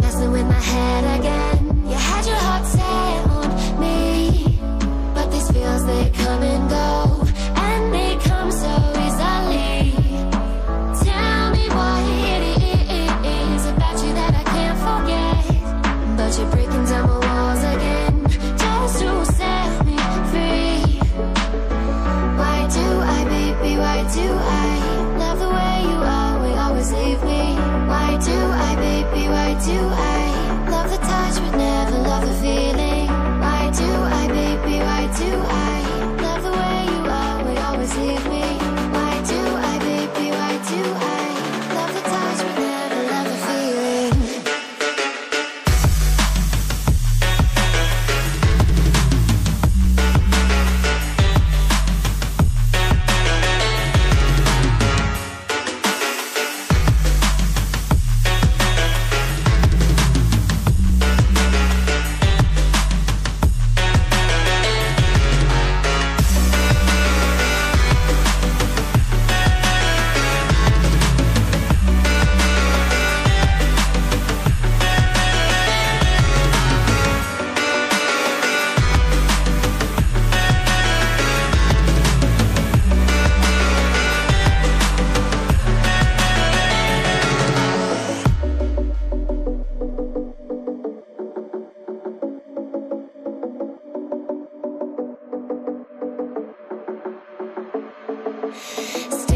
messing with my head again. Do Stay